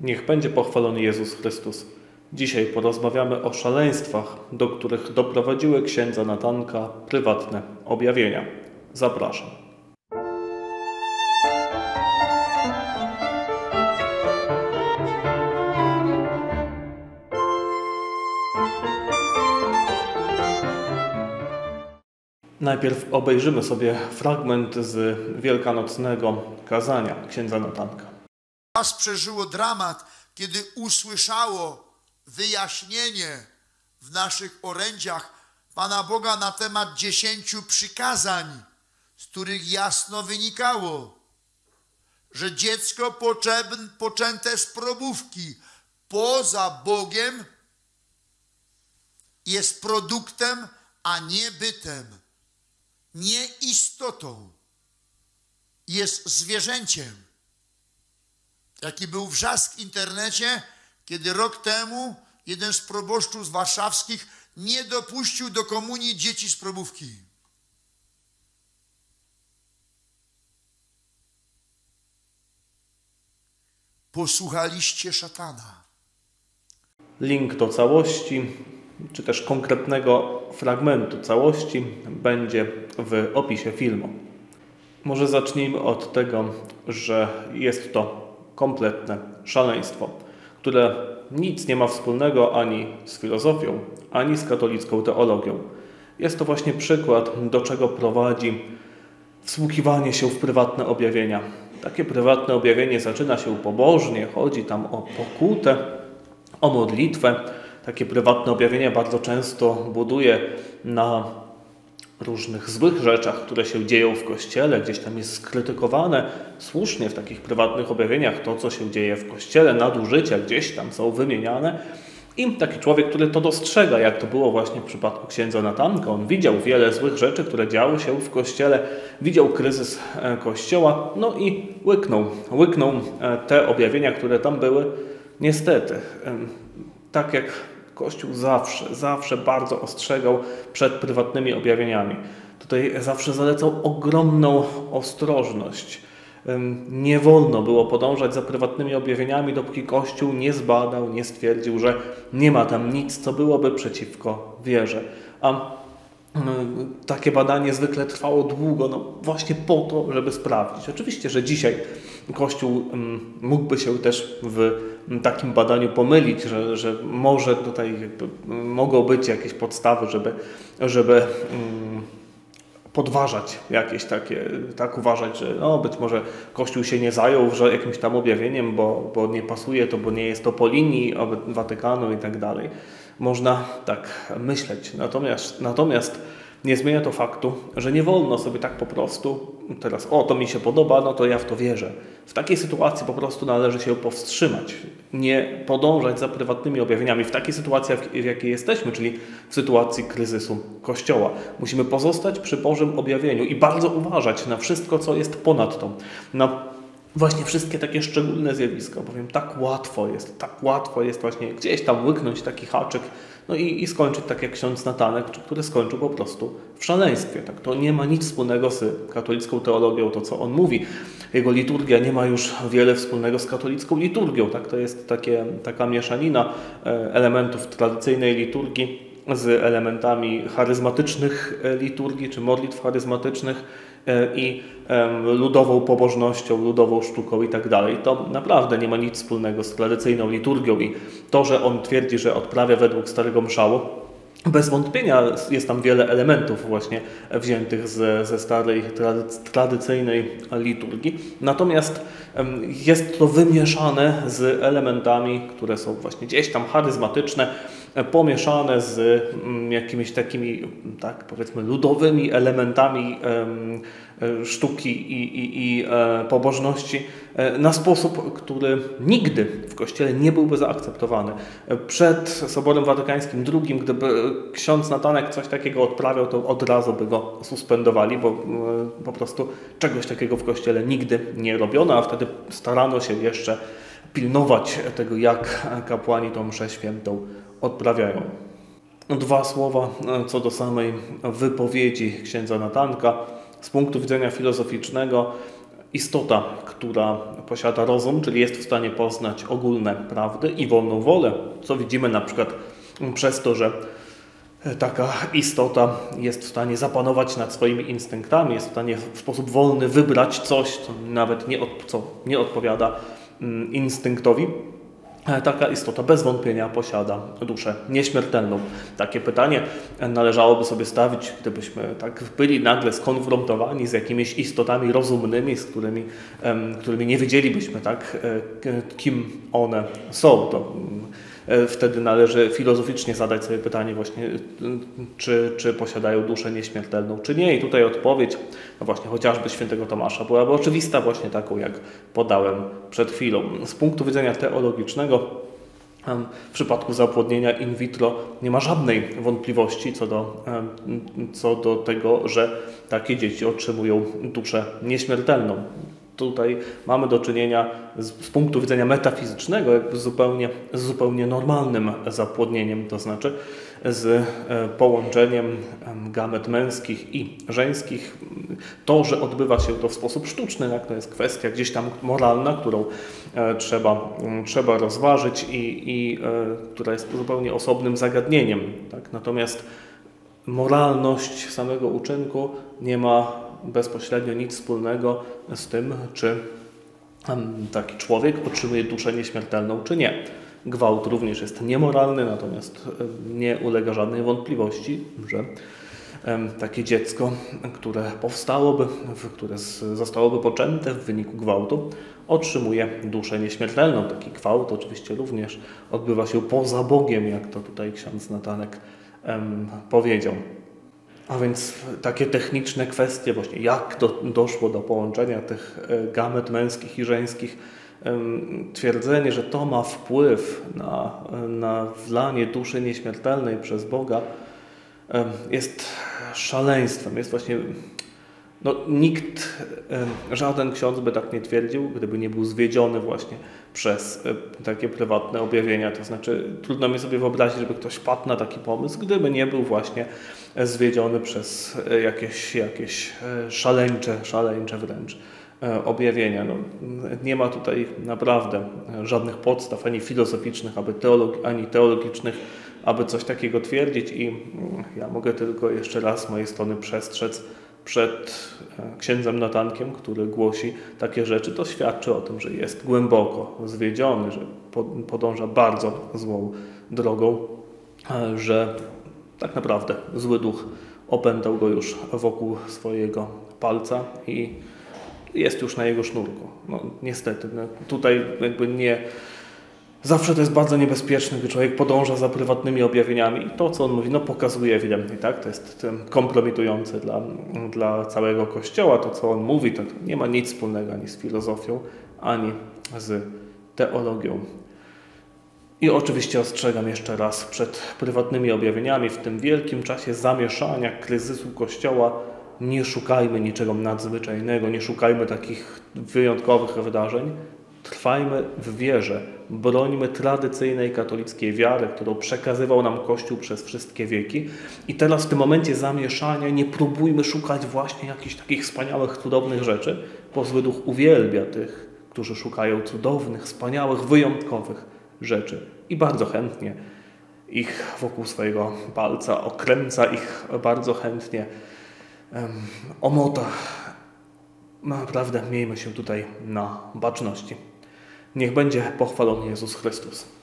Niech będzie pochwalony Jezus Chrystus. Dzisiaj porozmawiamy o szaleństwach, do których doprowadziły księdza Natanka prywatne objawienia. Zapraszam. Najpierw obejrzymy sobie fragment z wielkanocnego kazania księdza Natanka. Przeżyło dramat, kiedy usłyszało wyjaśnienie w naszych orędziach Pana Boga na temat dziesięciu przykazań, z których jasno wynikało, że dziecko poczęte z probówki poza Bogiem jest produktem, a nie bytem, nie istotą, jest zwierzęciem. Jaki był wrzask w internecie, kiedy rok temu jeden z proboszczów warszawskich nie dopuścił do komunii dzieci z probówki. Posłuchaliście szatana. Link do całości, czy też konkretnego fragmentu całości będzie w opisie filmu. Może zacznijmy od tego, że jest to kompletne szaleństwo, które nic nie ma wspólnego ani z filozofią, ani z katolicką teologią. Jest to właśnie przykład, do czego prowadzi wsłuchiwanie się w prywatne objawienia. Takie prywatne objawienie zaczyna się pobożnie, chodzi tam o pokutę, o modlitwę. Takie prywatne objawienia bardzo często buduje na różnych złych rzeczach, które się dzieją w kościele, gdzieś tam jest skrytykowane słusznie w takich prywatnych objawieniach to, co się dzieje w kościele, nadużycia gdzieś tam są wymieniane. I taki człowiek, który to dostrzega, jak to było właśnie w przypadku księdza Natanka, on widział wiele złych rzeczy, które działy się w kościele, widział kryzys e, kościoła, no i łyknął, łyknął e, te objawienia, które tam były. Niestety, tak jak Kościół zawsze, zawsze bardzo ostrzegał przed prywatnymi objawieniami. Tutaj zawsze zalecał ogromną ostrożność. Nie wolno było podążać za prywatnymi objawieniami, dopóki Kościół nie zbadał, nie stwierdził, że nie ma tam nic, co byłoby przeciwko wierze. A takie badanie zwykle trwało długo, no właśnie po to, żeby sprawdzić. Oczywiście, że dzisiaj Kościół mógłby się też w takim badaniu pomylić, że, że może tutaj mogą być jakieś podstawy, żeby, żeby podważać jakieś takie, tak uważać, że no, być może Kościół się nie zajął że jakimś tam objawieniem, bo, bo nie pasuje to, bo nie jest to po linii Watykanu i tak dalej. Można tak myśleć. Natomiast, natomiast nie zmienia to faktu, że nie wolno sobie tak po prostu teraz, o to mi się podoba, no to ja w to wierzę. W takiej sytuacji po prostu należy się powstrzymać, nie podążać za prywatnymi objawieniami. W takiej sytuacji, w jakiej jesteśmy, czyli w sytuacji kryzysu Kościoła, musimy pozostać przy Bożym objawieniu i bardzo uważać na wszystko, co jest ponad to. Na właśnie wszystkie takie szczególne zjawiska, bowiem tak łatwo jest, tak łatwo jest właśnie gdzieś tam łyknąć taki haczyk, no i, i skończyć tak jak ksiądz Natanek, który skończył po prostu w szaleństwie. Tak? To nie ma nic wspólnego z katolicką teologią, to co on mówi. Jego liturgia nie ma już wiele wspólnego z katolicką liturgią. Tak? To jest takie, taka mieszanina e, elementów tradycyjnej liturgii z elementami charyzmatycznych e, liturgii czy modlitw charyzmatycznych i ludową pobożnością, ludową sztuką i tak dalej. To naprawdę nie ma nic wspólnego z tradycyjną liturgią i to, że on twierdzi, że odprawia według Starego Mszału, bez wątpienia jest tam wiele elementów właśnie wziętych z, ze starej, tradycyjnej liturgii. Natomiast jest to wymieszane z elementami, które są właśnie gdzieś tam charyzmatyczne, pomieszane z mm, jakimiś takimi, tak powiedzmy, ludowymi elementami e, sztuki i, i, i e, pobożności e, na sposób, który nigdy w Kościele nie byłby zaakceptowany. Przed Soborem Watykańskim II, gdyby ksiądz Natanek coś takiego odprawiał, to od razu by go suspendowali, bo po prostu czegoś takiego w Kościele nigdy nie robiono, a wtedy starano się jeszcze pilnować tego, jak kapłani tą mszę świętą odprawiają. Dwa słowa e, co do samej wypowiedzi księdza Natanka. Z punktu widzenia filozoficznego istota, która posiada rozum, czyli jest w stanie poznać ogólne prawdy i wolną wolę, co widzimy na przykład przez to, że taka istota jest w stanie zapanować nad swoimi instynktami, jest w stanie w sposób wolny wybrać coś, co nawet nie, od, co nie odpowiada mm, instynktowi. Taka istota bez wątpienia posiada duszę nieśmiertelną. Takie pytanie należałoby sobie stawić, gdybyśmy tak byli nagle skonfrontowani z jakimiś istotami rozumnymi, z którymi, którymi nie wiedzielibyśmy, tak, e, kim one są. To mm, E, wtedy należy filozoficznie zadać sobie pytanie właśnie, e, czy, czy posiadają duszę nieśmiertelną, czy nie. I tutaj odpowiedź, no właśnie chociażby świętego Tomasza, byłaby oczywista właśnie taką, jak podałem przed chwilą. Z punktu widzenia teologicznego w przypadku zapłodnienia in vitro nie ma żadnej wątpliwości co do, co do tego, że takie dzieci otrzymują duszę nieśmiertelną tutaj mamy do czynienia z, z punktu widzenia metafizycznego jakby zupełnie, z zupełnie normalnym zapłodnieniem, to znaczy z e, połączeniem gamet męskich i żeńskich. To, że odbywa się to w sposób sztuczny, tak, to jest kwestia gdzieś tam moralna, którą e, trzeba, trzeba rozważyć i, i e, która jest zupełnie osobnym zagadnieniem. Tak? Natomiast moralność samego uczynku nie ma bezpośrednio nic wspólnego z tym, czy taki człowiek otrzymuje duszę nieśmiertelną, czy nie. Gwałt również jest niemoralny, natomiast nie ulega żadnej wątpliwości, że takie dziecko, które powstałoby, które zostałoby poczęte w wyniku gwałtu, otrzymuje duszę nieśmiertelną. Taki gwałt oczywiście również odbywa się poza Bogiem, jak to tutaj ksiądz Natanek powiedział. A więc takie techniczne kwestie, właśnie jak do, doszło do połączenia tych e, gamet męskich i żeńskich, twierdzenie, że to ma wpływ na, na wlanie duszy nieśmiertelnej przez Boga, jest szaleństwem. Jest właśnie. No, nikt, żaden ksiądz by tak nie twierdził, gdyby nie był zwiedziony właśnie przez e, takie prywatne objawienia. To znaczy, trudno mi sobie wyobrazić, żeby ktoś padł na taki pomysł, gdyby nie był właśnie zwiedziony przez e, jakieś, jakieś e, szaleńcze, szaleńcze wręcz objawienia. No, nie ma tutaj naprawdę żadnych podstaw ani filozoficznych, aby teolog, ani teologicznych, aby coś takiego twierdzić i mm, ja mogę tylko jeszcze raz z mojej strony przestrzec przed e, księdzem Natankiem, który głosi takie rzeczy, to świadczy o tym, że jest głęboko zwiedziony, że podąża bardzo złą drogą, e, że tak naprawdę zły duch opętał go już wokół swojego palca i jest już na jego sznurku. No, niestety, no, tutaj jakby nie Zawsze to jest bardzo niebezpieczne, gdy człowiek podąża za prywatnymi objawieniami i to, co on mówi, no pokazuje ewidentnie, tak? To jest kompromitujące dla, dla całego Kościoła. To, co on mówi, to nie ma nic wspólnego ani z filozofią, ani z teologią. I oczywiście ostrzegam jeszcze raz przed prywatnymi objawieniami. W tym wielkim czasie zamieszania, kryzysu Kościoła nie szukajmy niczego nadzwyczajnego, nie szukajmy takich wyjątkowych wydarzeń, Trwajmy w wierze, brońmy tradycyjnej katolickiej wiary, którą przekazywał nam Kościół przez wszystkie wieki. I teraz w tym momencie zamieszania nie próbujmy szukać właśnie jakichś takich wspaniałych, cudownych rzeczy, bo zły duch uwielbia tych, którzy szukają cudownych, wspaniałych, wyjątkowych rzeczy. I bardzo chętnie ich wokół swojego palca okręca, ich bardzo chętnie um, omota. Naprawdę miejmy się tutaj na baczności. Niech będzie pochwalony Jezus Chrystus.